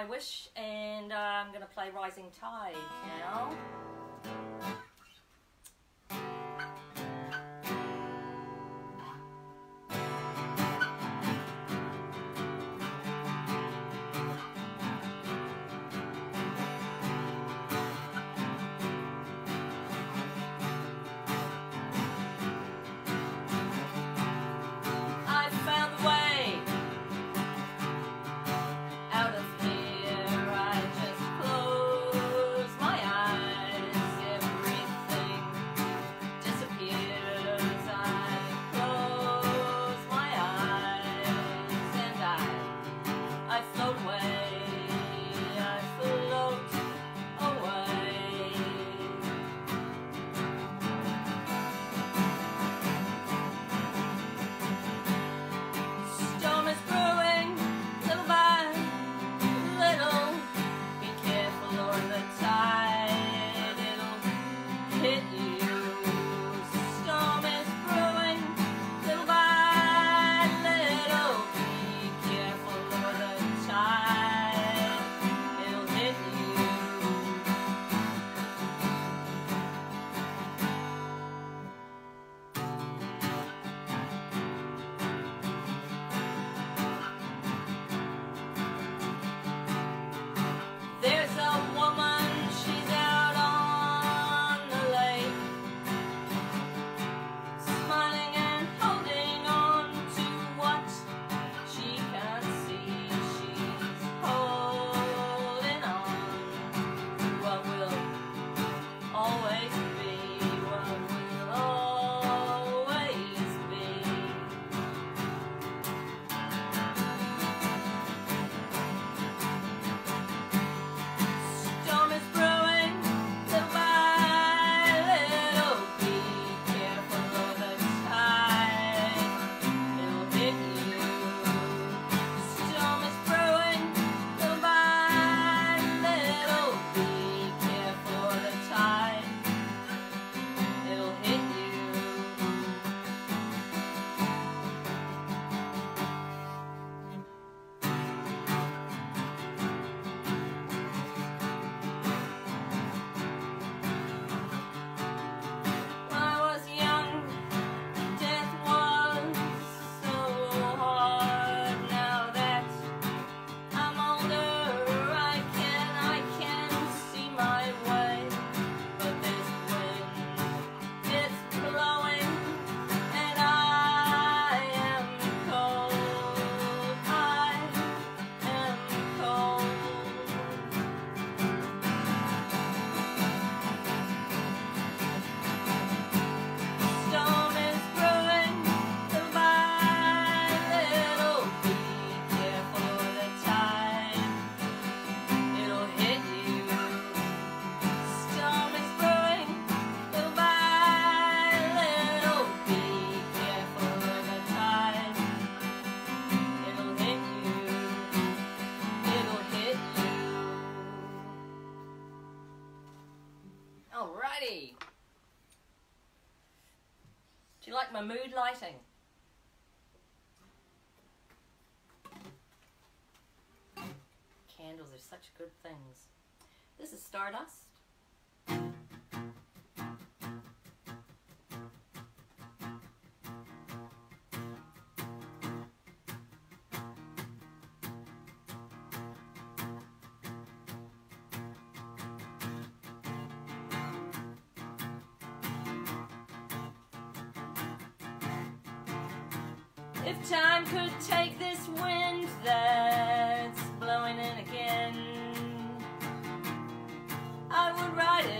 my wish, and uh, I'm going to play Rising Tide now. My mood lighting. Candles are such good things. This is Stardust. Time could take this wind that's blowing in again, I would ride it,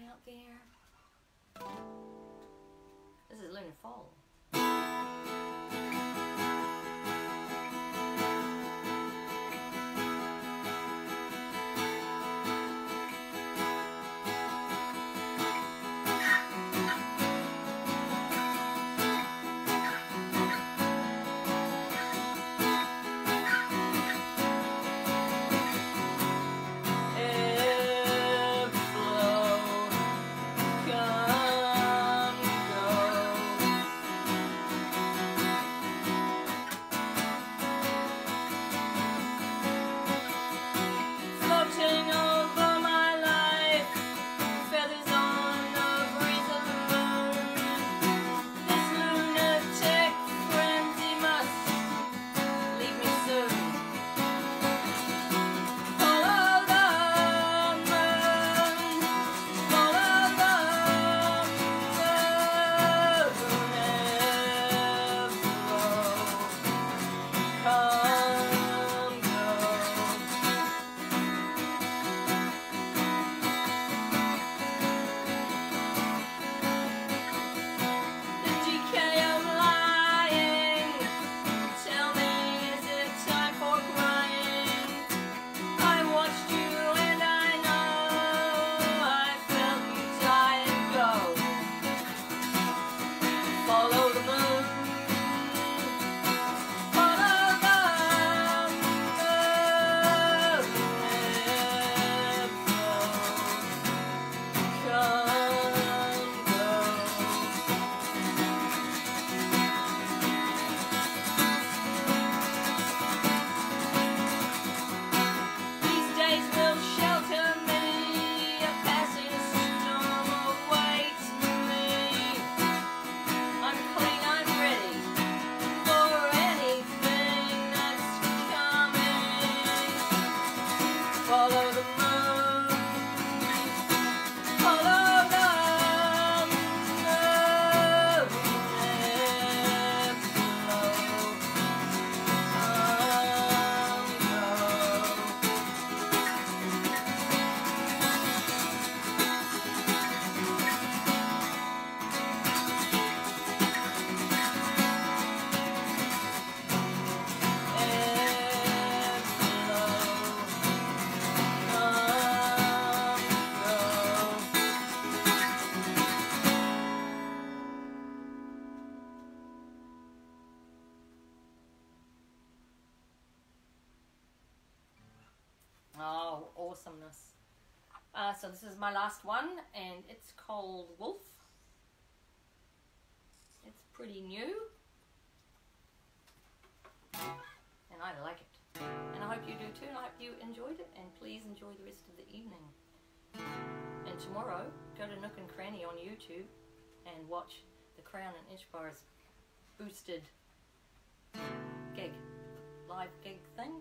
out there. This is Learning Fall. my last one and it's called Wolf. It's pretty new and I like it. And I hope you do too and I hope you enjoyed it and please enjoy the rest of the evening. And tomorrow, go to Nook and Cranny on YouTube and watch The Crown and Inchbars boosted gig, live gig thing.